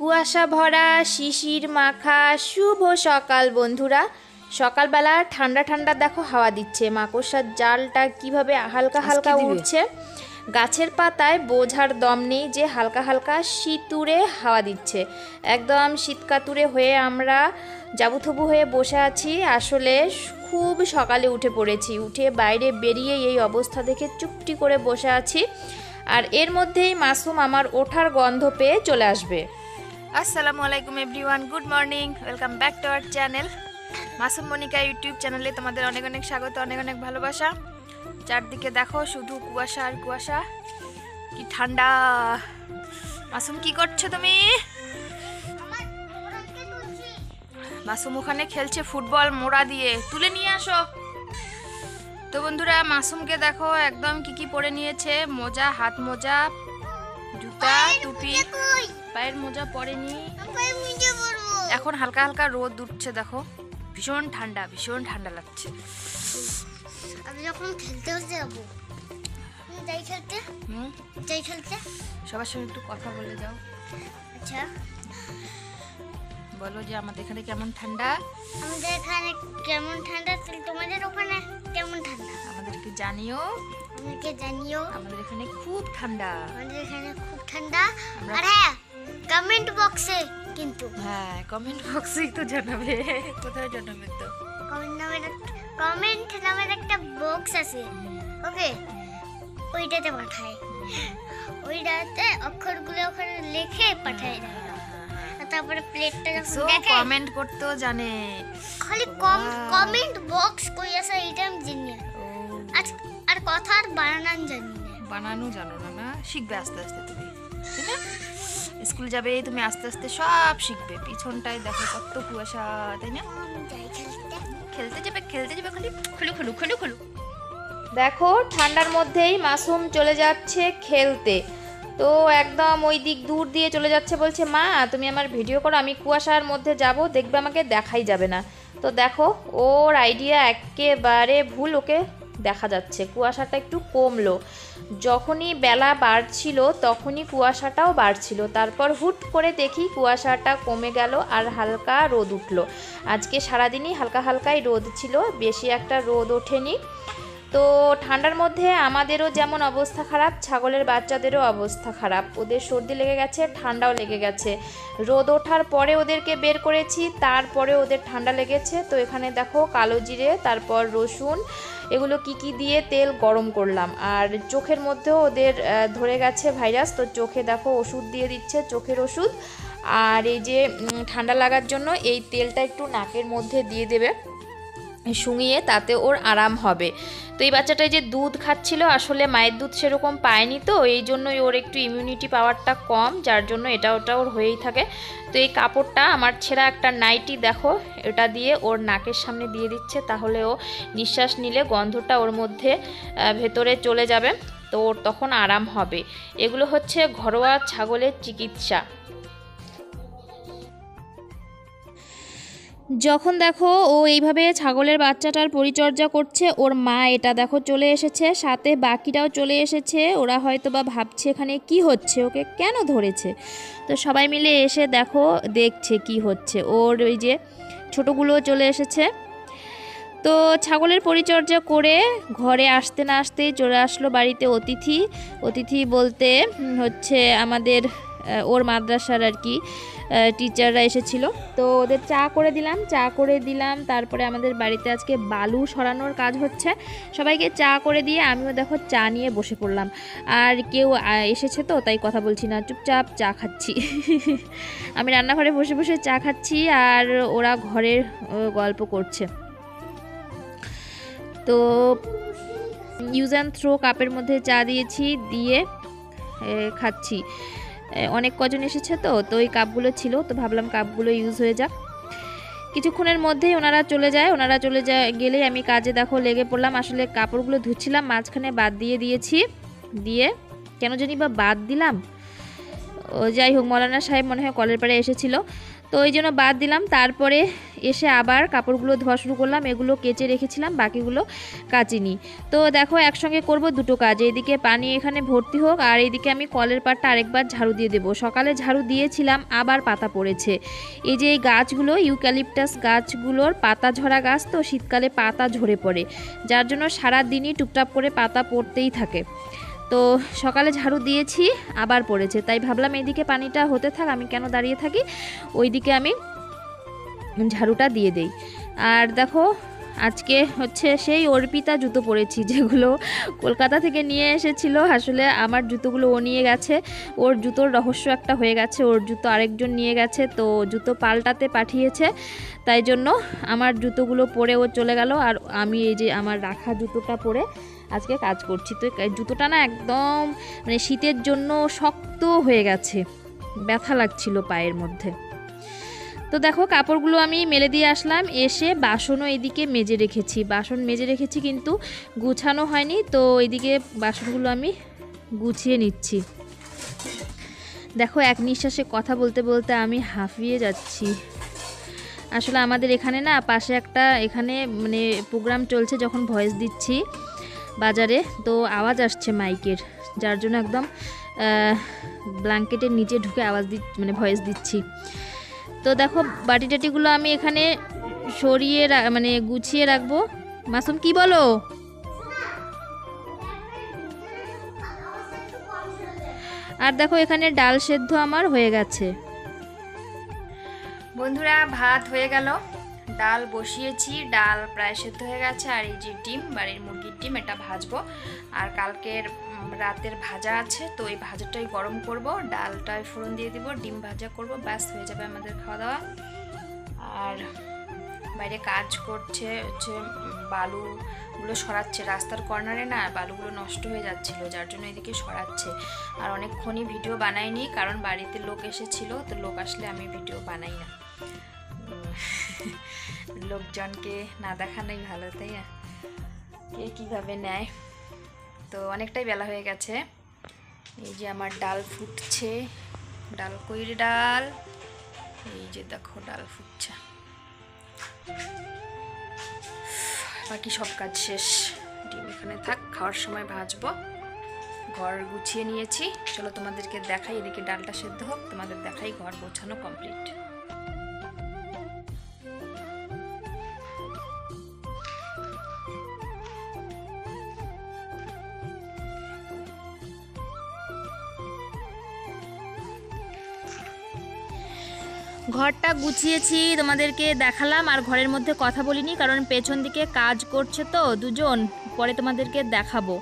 কুয়াশা ভরা শিশির মাখা শুভ সকাল বন্ধুরা। সকালবেলা ঠান্ডা ঠান্ডা দেখো হাওয়া দিচ্ছে মাকড়সার জালটা কীভাবে হালকা হালকা উঠছে গাছের পাতায় বোঝার দম নেই যে হালকা হালকা শীতুরে হাওয়া দিচ্ছে। একদম শীতকাতুরে হয়ে আমরা যাবুথবু হয়ে বসে আছি। আসলে খুব সকালে উঠে পড়েছি উঠে বাইরে বেরিয়ে এই অবস্থা দেখে চুপটি করে বসে আছি। আর এর মধ্যেই মাসুম আমার ওঠার গন্ধ পেয়ে চলে আসবে। আসসালামু আলাইকুম everyone good morning welcome back to our channel. Masum Monika YouTube চ্যানেলে তোমাদের অনেক অনেক স্বাগত অনেক অনেক ভালোবাসা। চারদিকে দেখো শুধু কুয়াশা আর কুয়াশা কি ঠান্ডা। মাসুম কি করছ তুমি? মাসুম ওখানে খেলছে ফুটবল মোড়া দিয়ে তুলে নিয়ে আসো। তো বন্ধুরা মাসুমকে দেখো একদম কি কি পরে নিয়েছে মোজা হাত মোজা জুতা টুপি। পায়ের মোজা পরেনি। এখন হালকা হালকা রোদ উঠছে দেখো। ভীষণ ঠান্ডা ভীষণ ঠান্ডা লাগছে। আমি যখন খেলতে যাব যাই খেলতে? হুম? যাই খেলতে? সবার সঙ্গে একটু কথা বলে যাও। আচ্ছা। বলো যে আমাদের এখানে কেমন ঠান্ডা? আমাদের এখানে কেমন ঠান্ডা তোমাদের ওখানে কেমন ঠান্ডা? আমাদেরকে জানিও। আমাকে জানিও। আমাদের এখানে খুব ঠান্ডা। আমাদের এখানে খুব ঠান্ডা। আর হ্যাঁ কমেন্ট বক্সে কিন্তু। হ্যাঁ কমেন্ট বক্সেই তো জানাবে। কোথায় জানাবে তো? কমেন্ট নামের কমেন্ট নামের একটা বক্স আছে। ওকে ওইটাতে পাঠায়। ওইটাতে অক্ষরগুলো ওখানে লিখে পাঠায় দেয়। তারপরে প্লেটটা যখন দেখে কমেন্ট করতেও জানে। খালি কম কমেন্ট বক্স কই আছে এটা আমি জানি না। ও। আর আর কথা আর বানান জানি না। বানানো জানো না না? শিখবে আস্তে আস্তে তুমি। স্কুল যাবে, তুমি আস্তে আস্তে সব শিখবে। পিছনটায় দেখো কত কুয়াশা, তাই না? খেলতে যাবে খেলতে যাবে খালি। খুলু খুলু খুলু খুলু। দেখো, ঠান্ডার মধ্যেই মাসুম চলে যাচ্ছে খেলতে। তো একদম ওই দিক দূর দিয়ে চলে যাচ্ছে বলছে, মা, তুমি আমার ভিডিও করো, আমি কুয়াশার মধ্যে যাব, দেখবে আমাকে দেখাই যাবে না। তো দেখো, ওর আইডিয়া একেবারে ভুল, ওকে দেখা যাচ্ছে। কুয়াশাটা একটু কমলো। যখনই বেলা বাড়ছিল, তখনই কুয়াশাটাও বাড়ছিল। তারপর হুট করে দেখি কুয়াশাটা কমে গেল আর হালকা রোদ উঠল। আজকে সারাদিনই হালকা হালকাই রোদ ছিল, বেশি একটা রোদ ওঠেনি। তো ঠান্ডার মধ্যে আমাদেরও যেমন অবস্থা খারাপ, ছাগলের বাচ্চাদেরও অবস্থা খারাপ। ওদের সর্দি লেগে গেছে, ঠান্ডাও লেগে গেছে। রোদ ওঠার পরে ওদেরকে বের করেছি, তারপরে ওদের ঠান্ডা লেগেছে। তো এখানে দেখো কালো জিরে, তারপর রসুন এগুলো কি কি দিয়ে তেল গরম করলাম। আর চোখের মধ্যেও ওদের ধরে গেছে ভাইরাস, তো চোখে দেখো ওষুধ দিয়ে দিচ্ছে, চোখের ওষুধ। আর এই যে ঠান্ডা লাগার জন্য এই তেলটা একটু নাকের মধ্যে দিয়ে দেবে, শুঙিয়ে তাতে ওর আরাম হবে। তো এই বাচ্চাটা যে দুধ খাচ্ছিল, আসলে মায়ের দুধ সেরকম পায়নি তো, এই জন্যই ওর একটু ইমিউনিটি পাওয়ারটা কম, যার জন্য এটা ওটা ওর হয়েই থাকে। তো এই কাপড়টা আমার ছেঁড়া একটা নাইটি দেখো, এটা দিয়ে ওর নাকের সামনে দিয়ে দিচ্ছে, তাহলে ও নিঃশ্বাস নিলে গন্ধটা ওর মধ্যে ভেতরে চলে যাবে, তো ওর তখন আরাম হবে। এগুলো হচ্ছে ঘরোয়া ছাগলের চিকিৎসা। যখন দেখো ও এইভাবে ছাগলের বাচ্চাটার পরিচর্যা করছে, ওর মা এটা দেখো চলে এসেছে, সাথে বাকিরাও চলে এসেছে, ওরা হয়তো বা ভাবছে এখানে কি হচ্ছে, ওকে কেন ধরেছে? তো সবাই মিলে এসে দেখো, দেখছে কি হচ্ছে। ওর ওই যে ছোটোগুলো চলে এসেছে। তো ছাগলের পরিচর্যা করে ঘরে আসতে না আসতেই চলে আসলো বাড়িতে অতিথি। অতিথি বলতে হচ্ছে আমাদের ওর মাদ্রাসার আর কি টিচাররা এসেছিল। তো ওদের চা করে দিলাম, চা করে দিলাম, তারপরে আমাদের বাড়িতে আজকে বালু সরানোর কাজ হচ্ছে। সবাইকে চা করে দিয়ে আমিও দেখো চা নিয়ে বসে পড়লাম। আর কেউ এসেছে তো, তাই কথা বলছি না, চুপচাপ চা খাচ্ছি। আমি রান্নাঘরে বসে বসে চা খাচ্ছি, আর ওরা ঘরের গল্প করছে। তো ইউজ অ্যান্ড থ্রো কাপের মধ্যে চা দিয়েছি, দিয়ে খাচ্ছি। অনেক কজন এসেছে তো তো ওই কাপগুলো ছিল, তো ভাবলাম কাপগুলো ইউজ হয়ে যাক। কিছুক্ষণের মধ্যেই ওনারা চলে যায়, ওনারা চলে যায়, গেলেই আমি কাজে দেখো লেগে পড়লাম, আসলে কাপড়গুলো ধুচ্ছিলাম, মাঝখানে বাদ দিয়ে দিয়েছি, দিয়ে কেন জানি বা বাদ দিলাম। ও, যাই হোক, মৌলানা সাহেব মনে হয় কলের পাড়ে এসেছিল। তো ওই জন্য বাদ দিলাম। তারপরে এসে আবার কাপড়গুলো ধোয়া শুরু করলাম, এগুলো কেচে রেখেছিলাম, বাকিগুলো কাচিনি। তো দেখো একসঙ্গে করব দুটো কাজ, এইদিকে পানি এখানে ভর্তি হোক, আর এইদিকে আমি কলের পাটটা আরেকবার ঝাড়ু দিয়ে দেবো। সকালে ঝাড়ু দিয়েছিলাম, আবার পাতা পড়েছে। এই যে এই গাছগুলো, ইউক্যালিপটাস গাছগুলোর পাতা ঝরা গাছ, তো শীতকালে পাতা ঝরে পড়ে, যার জন্য সারা দিনই টুপটাপ করে পাতা পড়তেই থাকে। তো সকালে ঝাড়ু দিয়েছি, আবার পড়েছে। তাই ভাবলাম এইদিকে পানিটা হতে থাক, আমি কেন দাঁড়িয়ে থাকি? ওইদিকে আমি ঝাড়ুটা দিয়ে দেই। আর দেখো, আজকে হচ্ছে সেই অর্পিতা জুতো পরেছি, যেগুলো কলকাতা থেকে নিয়ে এসেছিল। আসলে আমার জুতোগুলো ও নিয়ে গেছে। ওর জুতোর রহস্য একটা হয়ে গেছে। ওর জুতো আরেকজন নিয়ে গেছে, তো জুতো পাল্টাতে পাঠিয়েছে। তাই জন্য আমার জুতোগুলো পরে ও চলে গেল। আর আমি এই যে আমার রাখা জুতোটা পরে আজকে কাজ করছি। তো জুতোটা না একদম মানে শীতের জন্য শক্ত হয়ে গেছে। ব্যথা লাগছিল পায়ের মধ্যে। তো দেখো, কাপড়গুলো আমি মেলে দিয়ে আসলাম। এসে বাসনও এদিকে মেজে রেখেছি। বাসন মেজে রেখেছি কিন্তু গুছানো হয়নি। তো এদিকে বাসনগুলো আমি গুছিয়ে নিচ্ছি। দেখো, এক নিঃশ্বাসে কথা বলতে বলতে আমি হাঁফিয়ে যাচ্ছি। আসলে আমাদের এখানে না পাশে একটা এখানে মানে প্রোগ্রাম চলছে যখন ভয়েস দিচ্ছি। বাজারে, তো আওয়াজ আসছে মাইকের, যার জন্য একদম ব্ল্যাঙ্কেটের নিচে ঢুকে আওয়াজ দি মানে ভয়েস দিচ্ছি। তো দেখো, বাটি টাটিগুলো আমি এখানে সরিয়ে মানে গুছিয়ে রাখব। মাসুম, কি বলো? আর দেখো, এখানে ডাল সেদ্ধ আমার হয়ে গেছে। বন্ধুরা, ভাত হয়ে গেল। ডাল বসিয়েছি, ডাল প্রায় সেদ্ধ হয়ে গেছে, আর এই যে ডিম, বাড়ির মুরগির ডিম, এটা ভাজবো। আর কালকের রাতের ভাজা আছে, তো এই ভাজাটাই গরম করব ডালটাই ফোড়ন দিয়ে দিব, ডিম ভাজা করব, ব্যাস, হয়ে যাবে আমাদের খাওয়া দাওয়া। আর বাইরে কাজ করছে, হচ্ছে বালুগুলো সরাচ্ছে, রাস্তার কর্নারে না বালুগুলো নষ্ট হয়ে যাচ্ছিল, যার জন্য এদিকে সরাচ্ছে। আর অনেকক্ষণই ভিডিও বানাইনি, কারণ বাড়িতে লোক এসেছিল, তো লোক আসলে আমি ভিডিও বানাই না। লোকজনকে না দেখানোই ভালো, তাই না? কে কীভাবে নেয়? তো অনেকটাই বেলা হয়ে গেছে। এই যে আমার ডাল ফুটছে। ডাল কইর ডাল? এই যে দেখো, ডাল ফুটছে। বাকি সব কাজ শেষ। ডিম এখানে থাক, খাওয়ার সময় ভাজবো। ঘর গুছিয়ে নিয়েছি। চলো তোমাদেরকে দেখাই, এদিকে ডালটা সেদ্ধ হোক। তোমাদের দেখাই ঘর গোছানো কমপ্লিট। ঘরটা গুছিয়েছি, তোমাদেরকে দেখালাম, আর ঘরের মধ্যে কথা বলিনি, কারণ পেছন দিকে কাজ করছে তো দুজন, পরে তোমাদেরকে দেখাবো।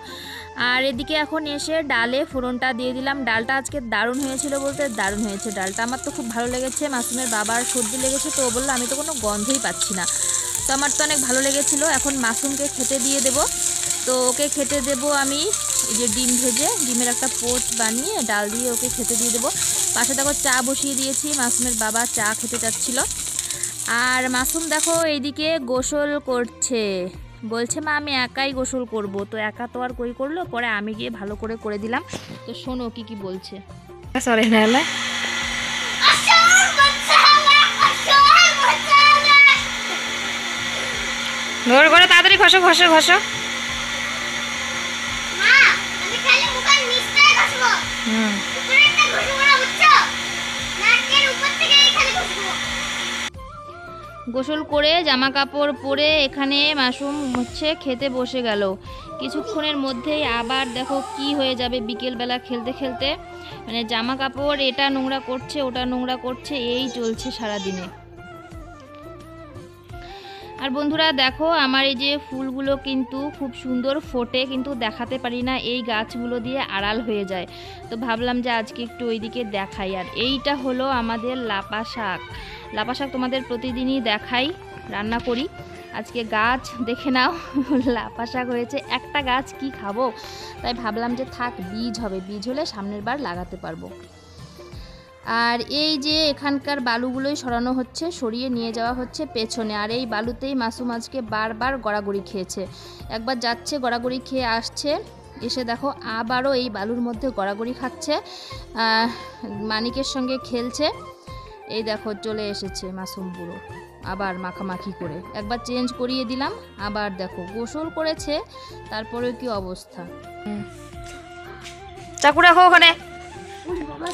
আর এদিকে এখন এসে ডালে ফোড়নটা দিয়ে দিলাম। ডালটা আজকে দারুণ হয়েছিল বলতে দারুণ হয়েছে ডালটা। আমার তো খুব ভালো লেগেছে, মাসুমের বাবার সর্দি লেগেছে তো বলল, আমি তো কোনো গন্ধই পাচ্ছি না। তো আমার তো অনেক ভালো লেগেছিলো। এখন মাসুমকে খেতে দিয়ে দেব। তো ওকে খেতে দেব আমি, এই যে ডিম ভেজে, ডিমের একটা পোচ বানিয়ে ডাল দিয়ে ওকে খেতে দিয়ে দেবো। পাশে দেখো চা বসিয়ে দিয়েছি, মাসুমের বাবা চা খেতে চাচ্ছিল। আর মাসুম দেখো এইদিকে গোসল করছে। বলছে, মা, আমি একাই গোসল করব। তো একা তো আর কই করল? পরে আমি গিয়ে ভালো করে করে দিলাম। তো শোনো, কি কি বলছে? সরি করে তাড়াতাড়ি ঘষো ঘষো ঘষো। গোসল করে জামা কাপড় পরে এখানে মাসুম হচ্ছে খেতে বসে গেল। কিছুক্ষণের মধ্যেই আবার দেখো কি হয়ে যাবে বিকেলবেলা খেলতে খেলতে। মানে জামা কাপড় এটা নোংরা করছে, ওটা নোংরা করছে, এই চলছে সারা দিনে আর বন্ধুরা দেখো, আমার এই যে ফুলগুলো কিন্তু খুব সুন্দর ফোটে, কিন্তু দেখাতে পারি না, এই গাছগুলো দিয়ে আড়াল হয়ে যায়। তো ভাবলাম যে আজকে একটু ওইদিকে দেখাই। আর এইটা হলো আমাদের লাপা শাক। লাপা শাক তোমাদের প্রতিদিনই দেখাই, রান্না করি। আজকে গাছ দেখে নাও লাপা শাক হয়েছে একটা গাছ, কি খাব? তাই ভাবলাম যে থাক, বীজ হবে। বীজ হলে সামনের বার লাগাতে পারব। আর এই যে এখানকার বালুগুলোই সরানো হচ্ছে, সরিয়ে নিয়ে যাওয়া হচ্ছে পেছনে। আর এই বালুতেই মাসুম আজকে বারবার গড়াগড়ি খেয়েছে। একবার যাচ্ছে, গড়াগড়ি খেয়ে আসছে। এসে দেখো, আবারও এই বালুর মধ্যে গড়াগড়ি খাচ্ছে। মানিকের সঙ্গে খেলছে। এই দেখো চলে এসেছে মাসুম বুড়ো। আবার মাখামাখি করে। একবার চেঞ্জ করিয়ে দিলাম আবার দেখো গোসল করেছে তারপরে কি অবস্থা? চাকু রাখো ওখানে। ওরে বাবা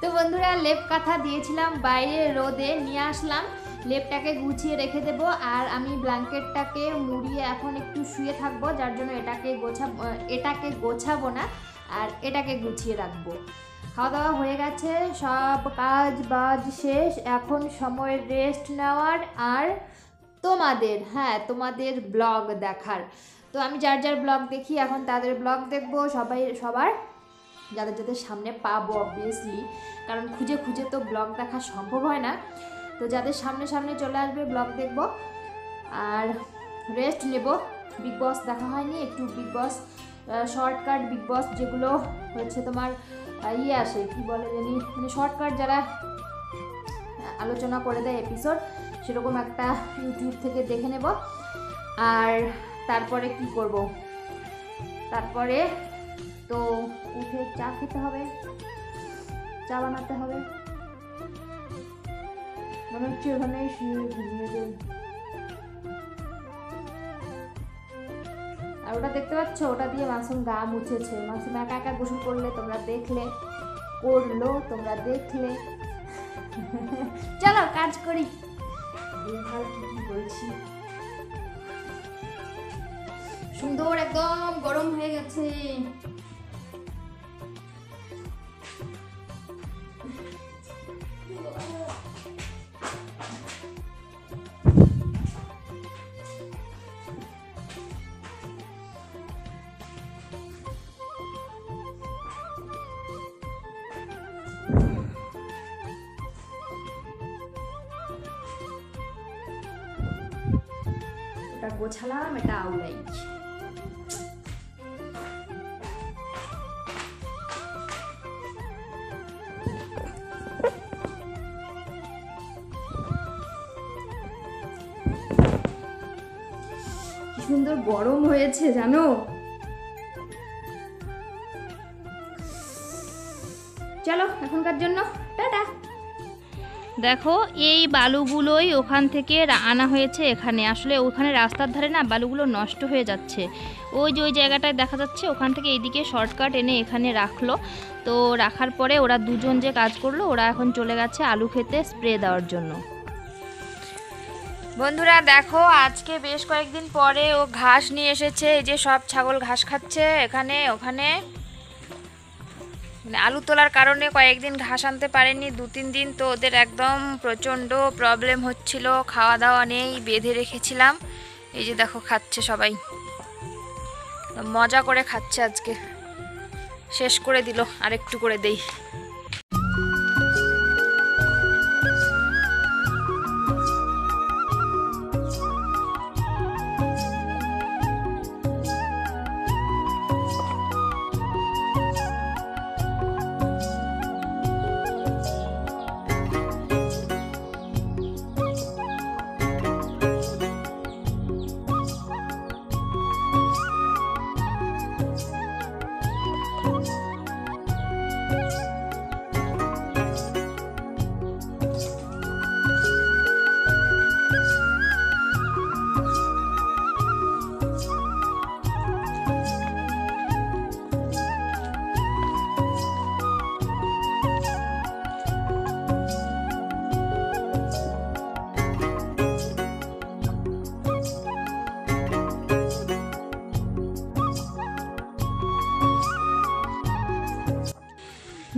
তো বন্ধুরা, লেপ কাঁথা দিয়েছিলাম, বাইরে রোদে নিয়ে আসলাম। লেপটাকে গুছিয়ে রেখে দেব, আর আমি ব্ল্যাঙ্কেটটাকে মুড়িয়ে এখন একটু শুয়ে থাকব, যার জন্য এটাকে গোছা এটাকে গোছাবো না, আর এটাকে গুছিয়ে রাখব। খাওয়া দাওয়া হয়ে গেছে, সব কাজ বাজ শেষ, এখন সময় রেস্ট নেওয়ার, আর তোমাদের হ্যাঁ তোমাদের ব্লগ দেখার। তো আমি যার যার ব্লগ দেখি, এখন তাদের ব্লগ দেখব, সবাই, সবার, যাদের যাদের সামনে পাবো অবভিয়াসলি কারণ খুঁজে খুঁজে তো ব্লগ দেখা সম্ভব হয় না। তো যাদের সামনে সামনে চলে আসবে ব্লগ দেখব। আর রেস্ট নেব। বিগ বস দেখা হয়নি, একটু big boss shortcut big boss যেগুলো হচ্ছে তোমার ইয়ে আসে, কি বলে জানি মানে শর্টকাট যারা আলোচনা করে দেয় এপিসোড সেরকম একটা ইউটিউব থেকে দেখে নেব। আর তারপরে কি করব? তারপরে তো উঠে চা খেতে হবে, চা বানাতে হবে। মনে হচ্ছে ওখানে আর ওটা দেখতে পাচ্ছ? ওটা দিয়ে মাসুম গা মুছেছে। মাসুম একা একা গোসল করলে তোমরা দেখলে, করল, তোমরা দেখলে। চলো, কাজ করি। দেখভাল কি কি বলছি? সুন্দর একদম গরম হয়ে গেছে। এটা গোছালাম এটা আউলাই সুন্দর গরম হয়েছে জানো? চলো এখনকার জন্য। দেখো, এই বালুগুলোই ওখান থেকে আনা হয়েছে এখানে। আসলে ওখানে রাস্তার ধারে না বালুগুলো নষ্ট হয়ে যাচ্ছে। ওই যে ওই জায়গাটায় দেখা যাচ্ছে, ওখান থেকে এইদিকে শর্টকাট এনে এখানে রাখল। তো রাখার পরে ওরা দুজন যে কাজ করল, ওরা এখন চলে গেছে আলু খেতে স্প্রে দেওয়ার জন্য। বন্ধুরা, দেখো, আজকে বেশ কয়েকদিন পরে ও ঘাস নিয়ে এসেছে। এই যে সব ছাগল ঘাস খাচ্ছে এখানে, ওখানে। মানে আলু তোলার কারণে কয়েকদিন ঘাস আনতে পারেনি দু তিন দিন তো ওদের একদম প্রচণ্ড প্রবলেম হচ্ছিল খাওয়া দাওয়া নেই, বেঁধে রেখেছিলাম। এই যে দেখো খাচ্ছে সবাই। মজা করে খাচ্ছে আজকে। শেষ করে দিল, আরেকটু করে দেই।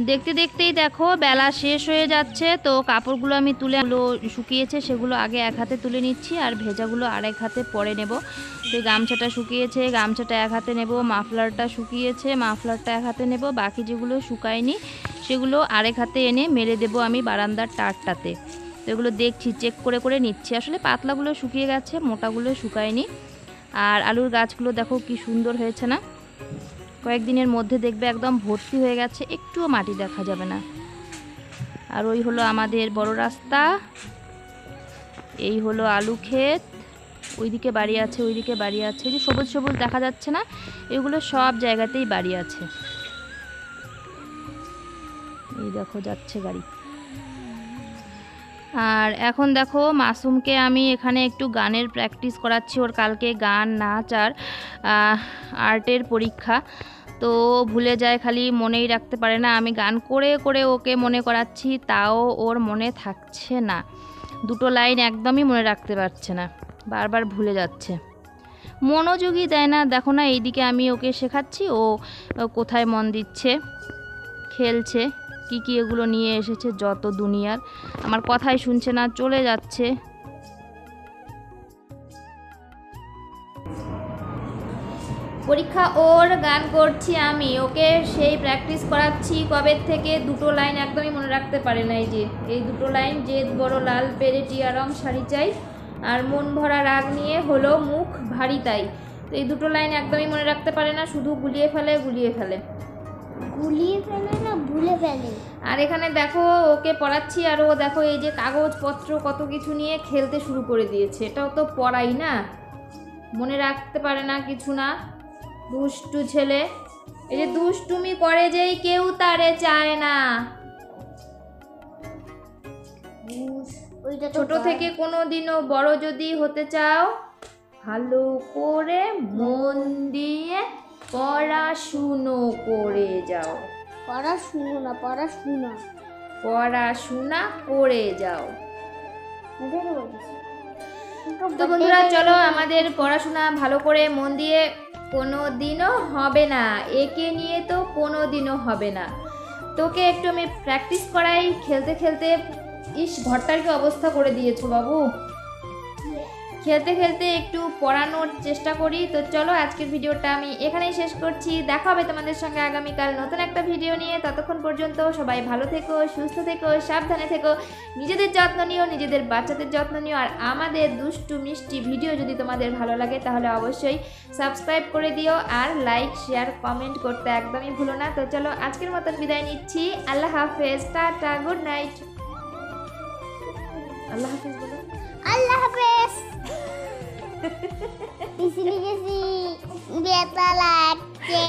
দেখতে দেখতেই দেখো, বেলা শেষ হয়ে যাচ্ছে, তো কাপড়গুলো আমি তুলে শুকিয়েছে, সেগুলো আগে এক হাতে তুলে নিচ্ছি, আর ভেজাগুলো আরেক হাতে পরে নেব। তো গামছাটা শুকিয়েছে, গামছাটা এক হাতে নেব, মাফলারটা শুকিয়েছে, মাফলারটা এক হাতে নেব, বাকি যেগুলো শুকায়নি, সেগুলো আরেক হাতে এনে মেরে দেব আমি বারান্দার টারটাতে তো এগুলো দেখছি, চেক করে করে নিচ্ছি। আসলে পাতলাগুলো শুকিয়ে গেছে, মোটাগুলো শুকায়নি। আর আলুর গাছগুলো দেখো কি সুন্দর হয়েছে না? কয়েকদিনের মধ্যে দেখবে একদম ভর্তি হয়ে গেছে, একটুও মাটি দেখা যাবে না। আর ওই হলো আমাদের বড় রাস্তা, এই হলো আলু ক্ষেত, ওইদিকে বাড়ি আছে, ওইদিকে বাড়ি আছে যে সবুজ সবুজ দেখা যাচ্ছে না, এগুলো সব জায়গাতেই বাড়ি আছে। এই দেখো যাচ্ছে গাড়ি। আর এখন দেখো মাসুমকে আমি এখানে একটু গানের প্র্যাকটিস করাচ্ছি, ওর কালকে গান, নাচ আর আর্টের পরীক্ষা। তো ভুলে যায়, খালি মনেই রাখতে পারে না। আমি গান করে করে ওকে মনে করাচ্ছি, তাও ওর মনে থাকছে না। দুটো লাইন একদমই মনে রাখতে পারছে না, বারবার ভুলে যাচ্ছে। মনোযোগই দেয় না, দেখো না, এইদিকে আমি ওকে শেখাচ্ছি, ও কোথায় মন দিচ্ছে, খেলছে, কি কি এগুলো নিয়ে এসেছে, যত দুনিয়ার। আমার কথাই শুনছে না, চলে যাচ্ছে। পরীক্ষা ওর গান করছি আমি ওকে সেই প্র্যাকটিস করাচ্ছি। কবে থেকে দুটো লাইন একদমই মনে রাখতে পারে না এই যে এই দুটো লাইন যে বড় লাল পেরে টিয়ারং শাড়ি চাই। আর মন ভরা রাগ নিয়ে হলো মুখ ভারী তাই। তো এই দুটো লাইন একদমই মনে রাখতে পারে না শুধু গুলিয়ে ফেলে গুলিয়ে ফেলে। গুলিয়ে ফেলে না ভুলে ফেলে। আর এখানে দেখো ওকে পড়াচ্ছি আর ও দেখো এই যে কাগজপত্র কত কিছু নিয়ে খেলতে শুরু করে দিয়েছে। এটাও তো পড়াই না। মনে রাখতে পারে না কিছু না। দুষ্টু ছেলে। এই যে দুষ্টুমি করে যেই কেউ তারে চায় না। ছোট থেকে কোনো দিনও বড় যদি হতে চাও ভালো করে মন দিয়ে পড়াশুনো করে যাও। পড়াশুনো না পড়া শুনো পড়াশোনা করে যাও। তো বন্ধুরা চলো আমাদের পড়াশোনা ভালো করে মন দিয়ে কোনো দিনও হবে না। একে নিয়ে তো কোনো দিনও হবে না। তোকে একটু আমি প্র্যাকটিস করাই। খেলতে খেলতে ইস, ঘরটার কি অবস্থা করে দিয়েছ বাবু? খেলতে খেলতে একটু পড়ানোর চেষ্টা করি। তো চলো আজকের ভিডিওটা আমি এখানেই শেষ করছি। দেখা হবে তোমাদের সঙ্গে আগামীকাল নতুন একটা ভিডিও নিয়ে। ততক্ষণ পর্যন্ত সবাই ভালো থেকো, সুস্থ থেকো, সাবধানে থেকো। নিজেদের যত্ন নিও, নিজেদের বাচ্চাদের যত্ন নিও। আর আমাদের দুষ্টু, মিষ্টি ভিডিও যদি তোমাদের ভালো লাগে, তাহলে অবশ্যই সাবস্ক্রাইব করে দিও আর লাইক, শেয়ার, কমেন্ট করতে একদমই ভুলো না। তো চলো আজকের মতন বিদায় নিচ্ছি। আল্লাহ হাফেজ। Tata, good night. আল্লাহ হাফেজ বলো। আল্লাহ হাফেজ। di sini sih biasa lagi